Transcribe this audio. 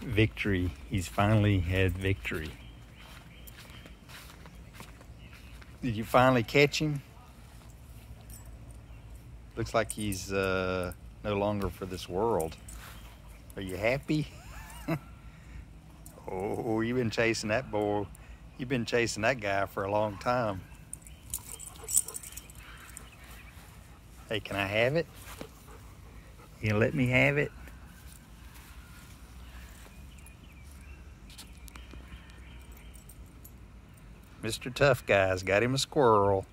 victory. He's finally had victory. Did you finally catch him? Looks like he's uh, no longer for this world. Are you happy? oh, you've been chasing that boy. You've been chasing that guy for a long time. Hey, can I have it? You gonna let me have it? Mr. Tough Guy's got him a squirrel.